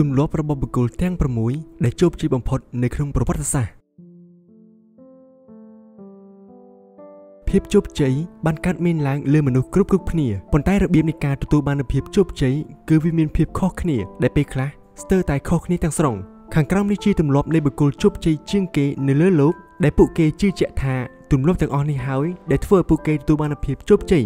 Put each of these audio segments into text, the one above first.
ទម្លាប់របស់បុគ្គលទាំង6ដែលជោគជ័យបំផុតនៅក្នុងប្រវត្តិសាស្ត្រភាពជោគជ័យបានកើតមានឡើងលើមនុស្សគ្រប់គ្រប់គ្នាប៉ុន្តែរបៀបនៃការទទួលបាននូវភាពជោគជ័យគឺវាមានភាពខុសគ្នាដែលពេលខ្លះស្ទើរតែខុសគ្នាទាំងស្រុងខាងក្រោមនេះជាទម្លាប់នៃបុគ្គលជោគជ័យជាងគេនៅលើលោកដែលពួកគេជឿជាក់ថាទម្លាប់ទាំងអស់នេះហើយដែលធ្វើឲ្យពួកគេទទួលបានភាពជោគជ័យ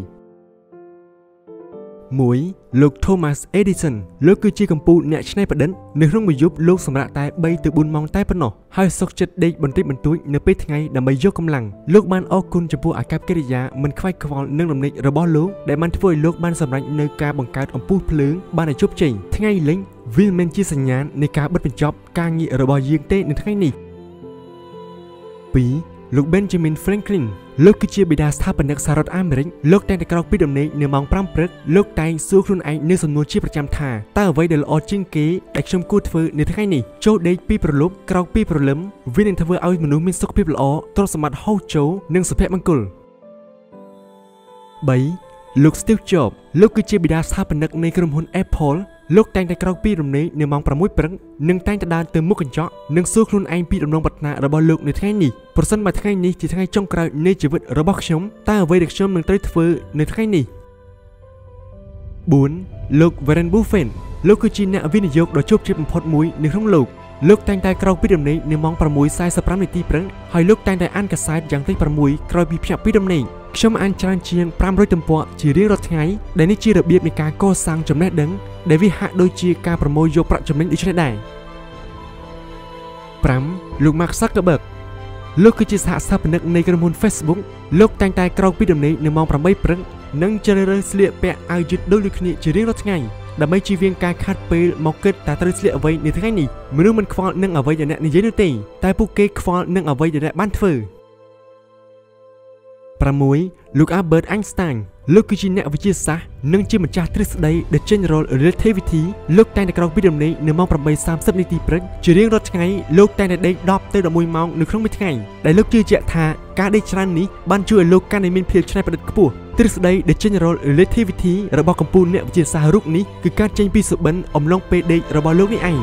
1 លោក Thomas Edison លោកគឺជាកម្ពុជាអ្នកច្នៃប្រឌិតនៅក្នុងមួយយប់លោកសម្រាកតែ3ទៅ4ម៉ោងតែប៉ុណ្ណោះហើយសុខចិត្តដេកបន្តិចបន្តួចនៅពេលថ្ងៃដើម្បីយកកម្លាំងលោកបានអរគុណចំពោះអាកប្បកិរិយាមិនខ្វាយខ្វល់នឹងលំនិចរបស់លោកដែលបានធ្វើឲ្យលោកបានសម្រេចនៅការបង្កើតអំពូលភ្លើងបានឲ្យជោគជ័យថ្ងៃលិញវាមិនមែនជាសញ្ញាណនៃការបិទបញ្ចប់ការងាររបស់យើងទេនៅថ្ងៃនេះ2 លោក Benjamin Franklin លោកគឺជាបិតាស្ថាបនិកសហរដ្ឋអាមេរិកលោកតែងតែក្រោកពីដំណេកនៅម៉ោង5ព្រឹកលោកតែងសួរខ្លួនឯងនៅសំណួរជាប្រចាំថាតើអ្វីដែលល្អជាងគេដែលខ្ញុំគួរធ្វើនៅថ្ងៃនេះចូលដេកពីព្រលប់ក្រោកពីព្រលឹមវានឹងធ្វើឲ្យមនុស្សមានសុខភាពល្អទ្រព្យសម្បត្តិហូរចូលនិងសុភមង្គល3លោក Steve Jobs លោកគឺជាបិតាស្ថាបនិកនៃក្រុមហ៊ុន Apple លោកតែងតែក្រោកពីរំលែកនៅម៉ោង6ព្រឹកនិងតែងតែដើរទៅមុខកញ្ចក់និងសួរខ្លួនឯងពីដំណងប្រាថ្នារបស់លោកនៅថ្ងៃនេះប្រសិនបើថ្ងៃនេះជាថ្ងៃចុងក្រោយនៃជីវិតរបស់ខ្ញុំតើអ្វីដែលខ្ញុំនឹងត្រូវធ្វើនៅថ្ងៃនេះ4លោក Warren Buffett លោកគឺជាអ្នកវិនិយោគដ៏ជោគជ័យបំផុតមួយនៅក្នុងលោកលោកតែងតែក្រោកពីដំណេកនៅម៉ោង6:45នាទីព្រឹកហើយលោកតែងតែអានកាសែតយ៉ាងតិច6ក្រោយពីភ្ញាក់ពីដំណេកខ្ញុំអានច្រើនជាង500ទំព័រជារៀងរាល់ថ្ងៃដែលនេះជារបៀបនៃការកសាងចំណេះដឹង ដែលវាហាក់ដូចជាការប្រមូលយកប្រាក់ចំណេញដូចនេះដែរ5លោក Mark Zuckerberg លោកគឺជាសហស្ថាបនិកនៃក្រុមហ៊ុន Facebook លោកតែងតែក្រោកពីដំណេកនៅម៉ោង8ព្រឹកនិងជ្រើសរើសស្លៀកពាក់អាវយឺតដូចគ្នាជារៀងរាល់ថ្ងៃដើម្បីជៀសវាងការខាត់ពេលមកគិតថាត្រូវស្លៀកអ្វីនៅថ្ងៃនេះមនុស្សមិនខ្វល់នឹងអ្វីដែលអ្នកនិយាយនោះទេតែពួកគេខ្វល់នឹងអ្វីដែលអ្នកបានធ្វើ 6លោក Albert Einstein លោកគឺជាអ្នកវិទ្យាសាស្ត្រនិងជាម្ចាស់ទ្រឹស្ដី The General Relativity លោកតែងតែក្រោកពីដំណេកនៅម៉ោង8:30នាទីព្រឹកជារៀងរាល់ថ្ងៃលោកតែងតែដេក10ទៅ11ម៉ោងនៅក្នុងមួយថ្ងៃដែលលោកជឿជាក់ថាការដេកច្រើននេះបានជួយឲ្យលោកកាន់តែមានភាពច្នៃប្រឌិតខ្ពស់ទ្រឹស្ដី The General Relativity របស់កម្ពុជាអ្នកវិទ្យាសាស្ត្ររូបនេះគឺការចេញពីសុបិនអំឡុងពេលដេករបស់លោកនេះឯង